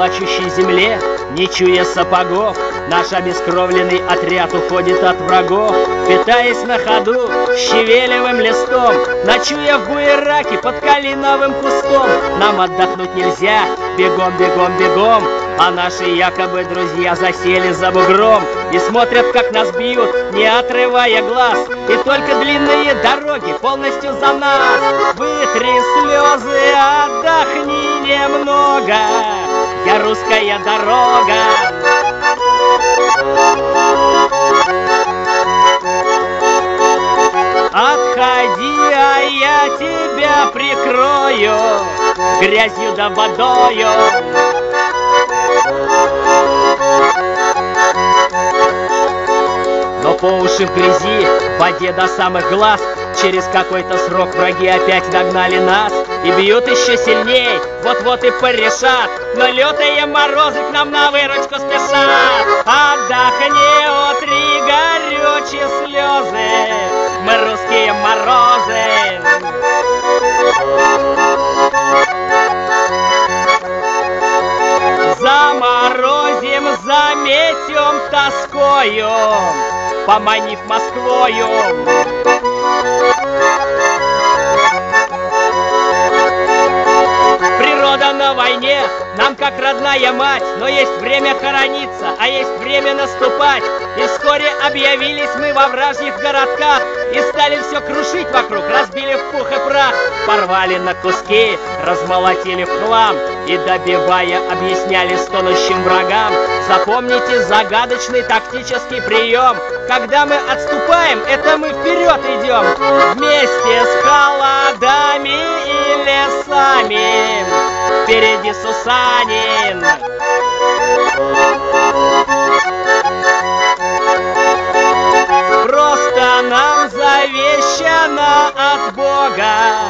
Не чуя сапогов, наш обескровленный отряд уходит от врагов, Питаясь на ходу щавелевым листом, Ночуя в буераке под калиновым кустом. Нам отдохнуть нельзя, бегом, бегом, бегом, А наши якобы друзья засели за бугром И смотрят, как нас бьют, не отрывая глаз, И только длинные дороги полностью за нас. Вытри слезы, отдохни немного, я русская дорога. Отходи, а я тебя прикрою грязью да водою. Но по уши в грязи, в воде до самых глаз Через какой-то срок враги опять догнали нас И бьют еще сильней, вот-вот и порешат Но лютые морозы к нам на выручку спешат. Отдохни, утри горючие слезы Мы русские морозы. Заморозим, заметим тоскою Поманив Москвою Природа на войне, нам как родная мать, но есть время хорониться, а есть время наступать. И вскоре объявились мы во вражьих городках и стали все крушить вокруг, разбили в пух и прах, порвали на куски, размолотили в хлам и добивая объясняли стонущим врагам. Запомните загадочный тактический прием. Когда мы отступаем, это мы вперед идем вместе с холодами Впереди Сусанин. Просто нам завещано от Бога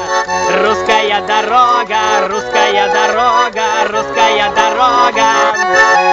Русская дорога, русская дорога, русская дорога